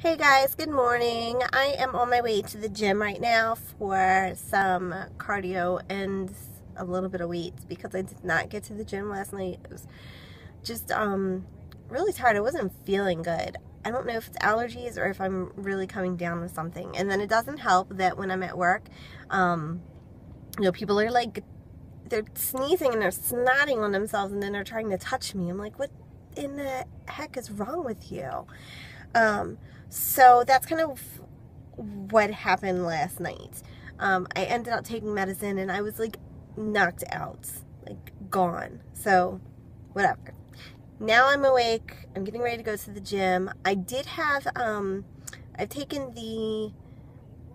Hey guys, good morning. I am on my way to the gym right now for some cardio and a little bit of weights because I did not get to the gym last night. It was just um really tired. I wasn't feeling good. I don't know if it's allergies or if I'm really coming down with something. And then it doesn't help that when I'm at work, um, you know, people are like, they're sneezing and they're snotting on themselves and then they're trying to touch me. I'm like, what in the heck is wrong with you? Um, so that's kind of what happened last night. Um, I ended up taking medicine and I was like knocked out, like gone. So, whatever. Now I'm awake. I'm getting ready to go to the gym. I did have, um, I've taken the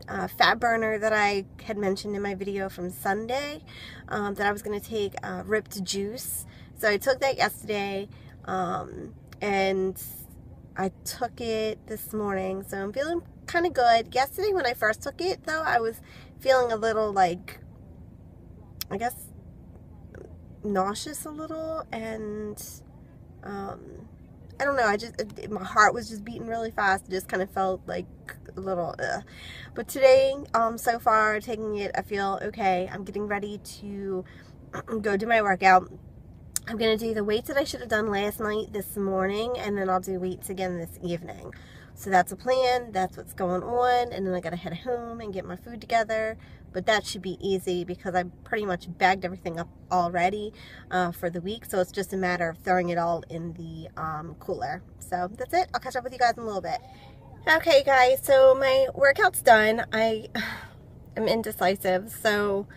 uh, fat burner that I had mentioned in my video from Sunday um, that I was going to take uh, ripped juice. So I took that yesterday um, and I took it this morning, so I'm feeling kind of good. Yesterday when I first took it, though, I was feeling a little like, I guess, nauseous a little, and um, I don't know. I just my heart was just beating really fast. It just kind of felt like a little. Ugh. But today, um, so far taking it, I feel okay. I'm getting ready to go do my workout. I'm going to do the weights that I should have done last night this morning, and then I'll do weights again this evening. So that's a plan. That's what's going on. And then I got to head home and get my food together. But that should be easy because I pretty much bagged everything up already uh, for the week. So it's just a matter of throwing it all in the um, cooler. So that's it. I'll catch up with you guys in a little bit. Okay, guys. So my workout's done. I am indecisive. So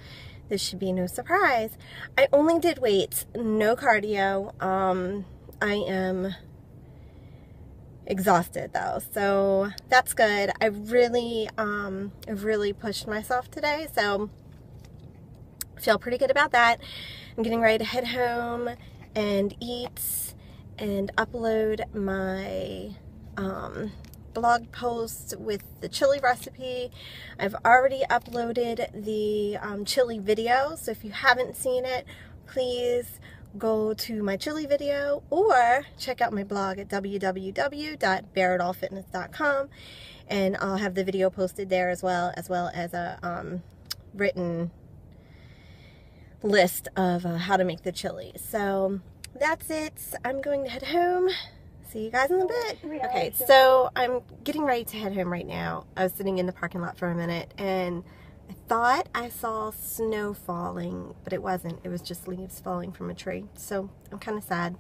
this should be no surprise. I only did weights, no cardio. Um, I am exhausted though, so that's good. I really, um, I really pushed myself today, so feel pretty good about that. I'm getting ready to head home and eat and upload my um, blog post with the chili recipe. I've already uploaded the um, chili video, so if you haven't seen it, please go to my chili video or check out my blog at www.bearitallfitness.com and I'll have the video posted there as well, as well as a um, written list of uh, how to make the chili. So that's it. I'm going to head home see you guys in a bit. Okay, so I'm getting ready to head home right now. I was sitting in the parking lot for a minute and I thought I saw snow falling, but it wasn't. It was just leaves falling from a tree. So I'm kind of sad.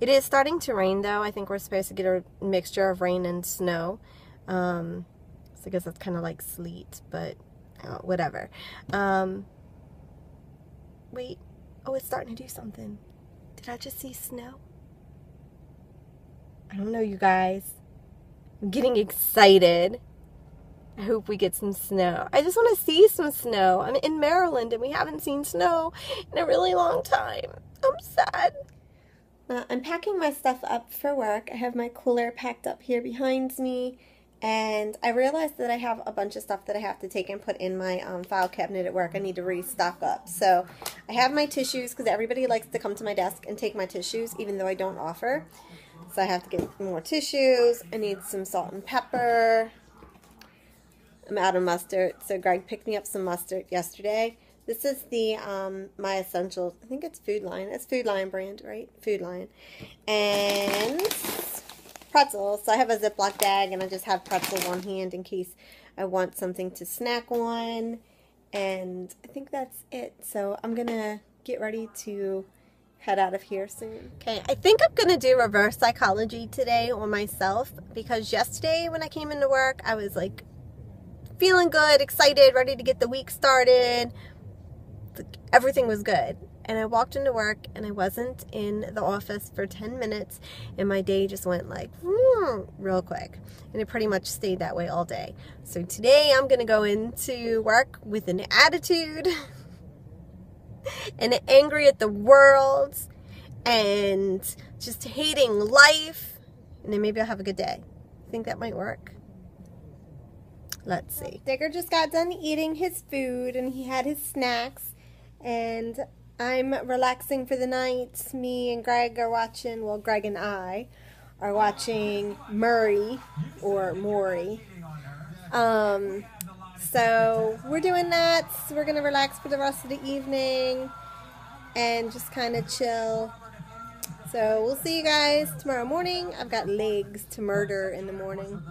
It is starting to rain though. I think we're supposed to get a mixture of rain and snow. Um, so I guess that's kind of like sleet, but uh, whatever. Um, wait. Oh, it's starting to do something. Did I just see snow? I don't know, you guys. I'm getting excited. I hope we get some snow. I just want to see some snow. I'm in Maryland and we haven't seen snow in a really long time. I'm sad. I'm packing my stuff up for work. I have my cooler packed up here behind me. And I realized that I have a bunch of stuff that I have to take and put in my um, file cabinet at work. I need to restock up. So I have my tissues because everybody likes to come to my desk and take my tissues even though I don't offer. So I have to get more tissues. I need some salt and pepper. I'm out of mustard. So Greg picked me up some mustard yesterday. This is the um, My Essentials. I think it's Food Lion. It's Food Lion brand, right? Food Lion. And pretzels. So I have a Ziploc bag and I just have pretzels on hand in case I want something to snack on. And I think that's it. So I'm going to get ready to head out of here soon. Okay, I think I'm to do reverse psychology today on myself because yesterday when I came into work, I was like feeling good, excited, ready to get the week started. Everything was good. And I walked into work and I wasn't in the office for 10 minutes and my day just went like real quick. And it pretty much stayed that way all day. So today I'm to go into work with an attitude. and angry at the world and just hating life. And then maybe I'll have a good day. Think that might work? Let's see. Digger just got done eating his food and he had his snacks. And I'm relaxing for the night. Me and Greg are watching, well, Greg and I are watching Murray or Maury. Um, so we're doing that. We're gonna relax for the rest of the evening and just kind of chill. So we'll see you guys tomorrow morning. I've got legs to murder in the morning.